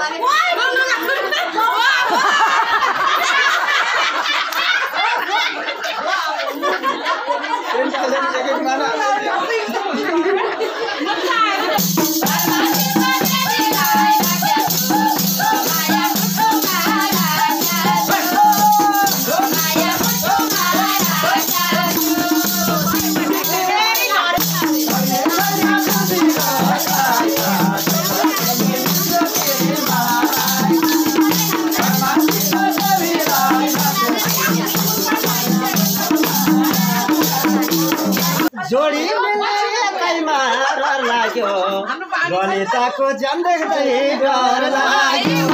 What? जोडी मिल्दैमा लाग्यो ललिताको ज्यान देख्दै डर लाग्यो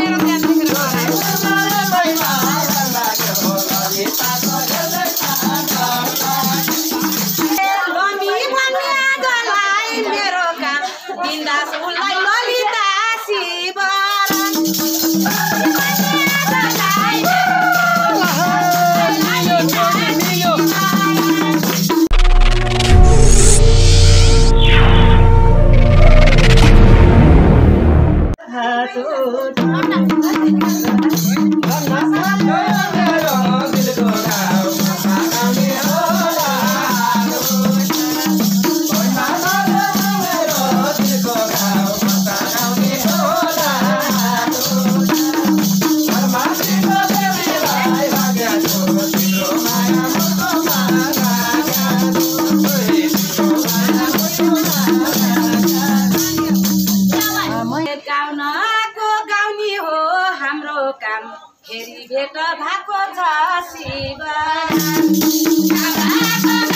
tu ta bhakwa siva. Ta bhakwa.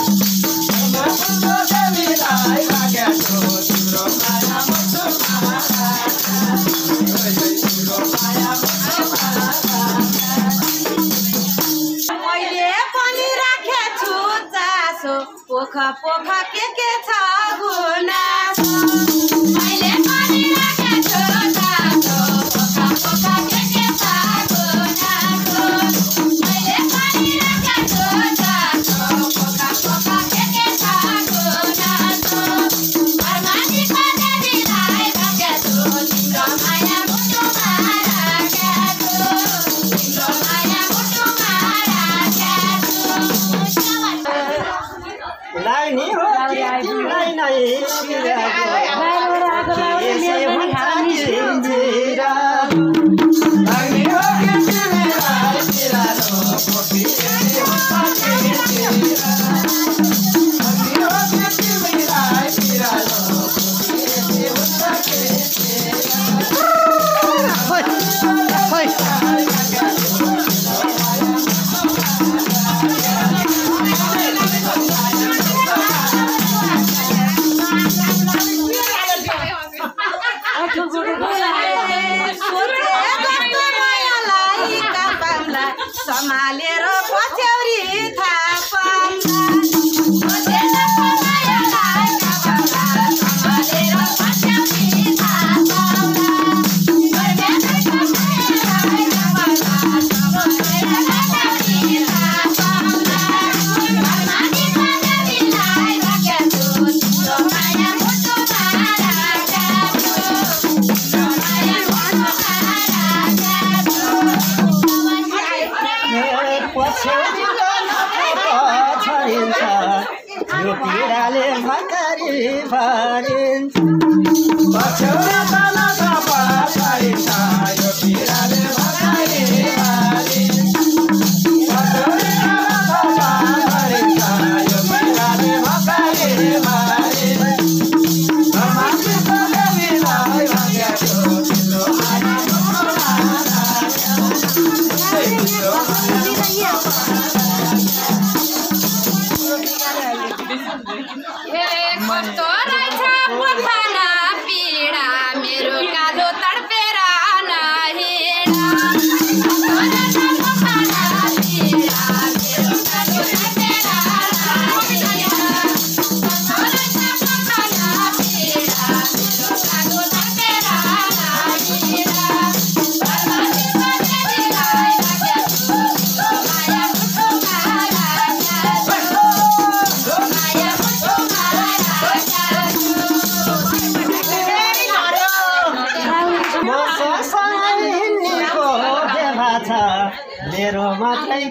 पोखा के था छागुना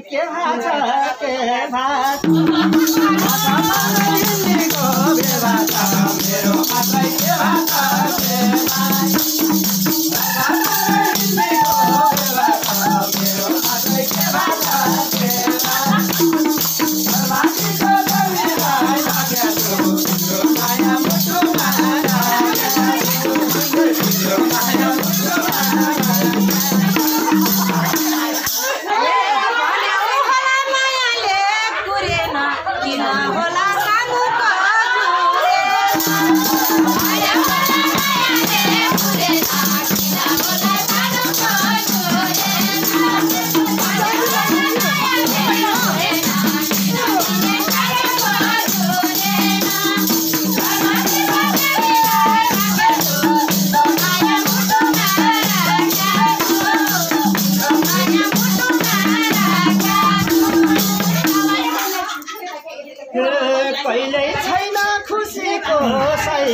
के भाजते भाग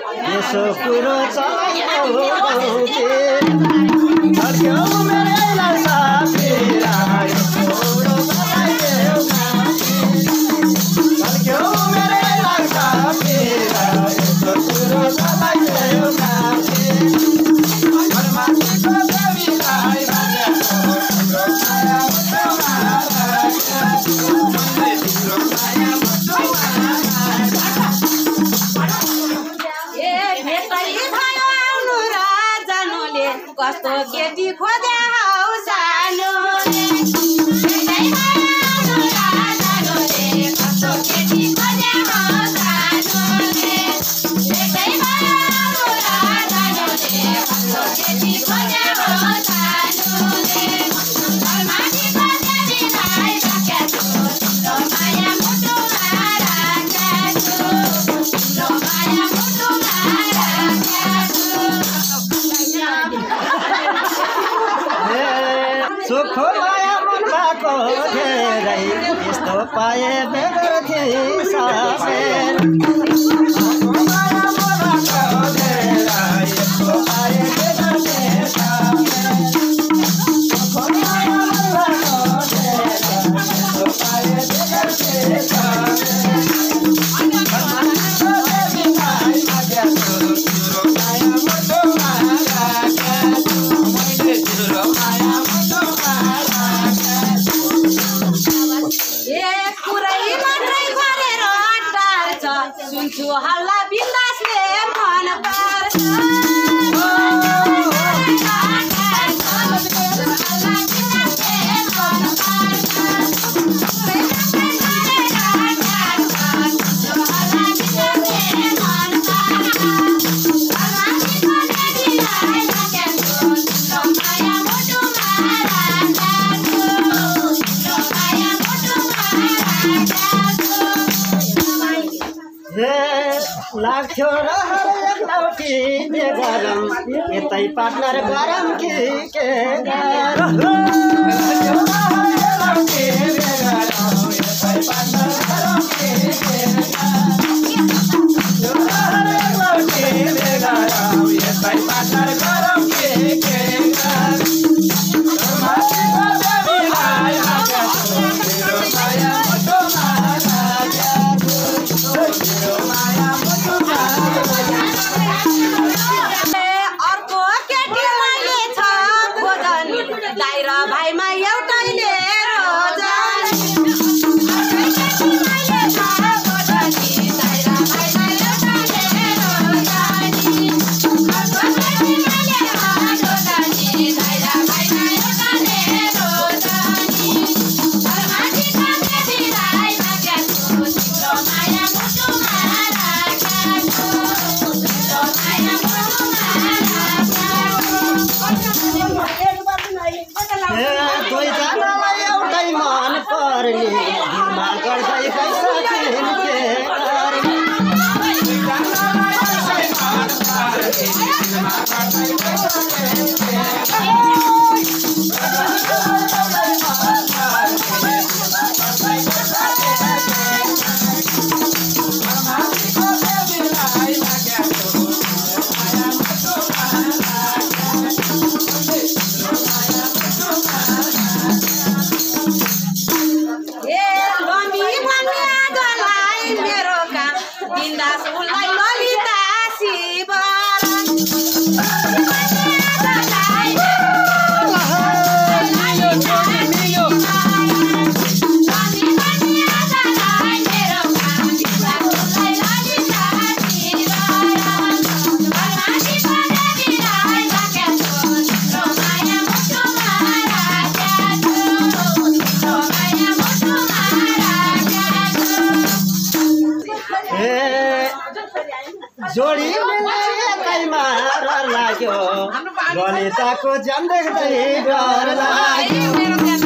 यसो कुरो चलाइरह्यो Pastor que dijo de सुख आया मना को घेरई इस तो पाए बेगर थी सासे to Allah be last name on a. এটাই পাটনার বারাম কি কে Thank you. Thank you. बेटा को जम दे डर लागी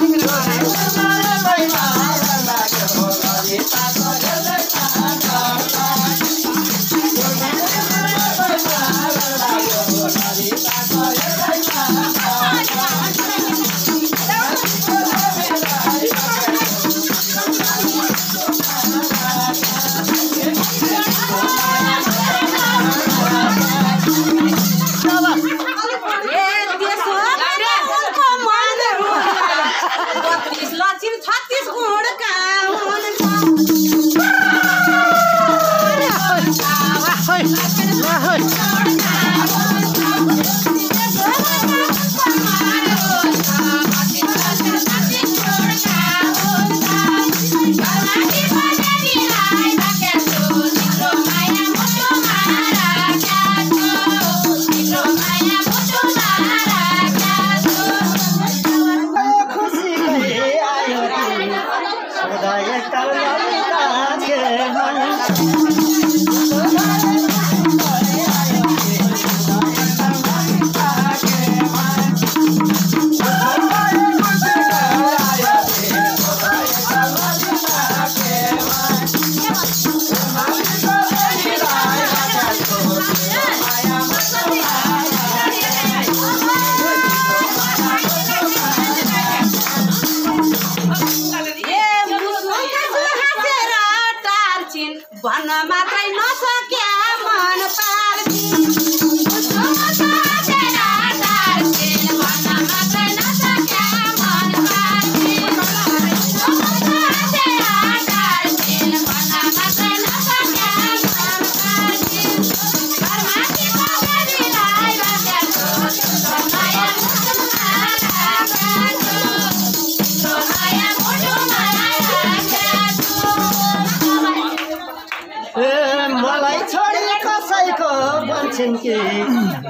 छिन् कि?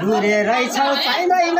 घुरे रहेछ पाइँदैन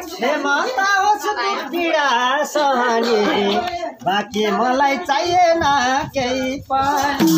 होस् पीडा सहने। बाँकी मलाई चाहिएन केही पनि।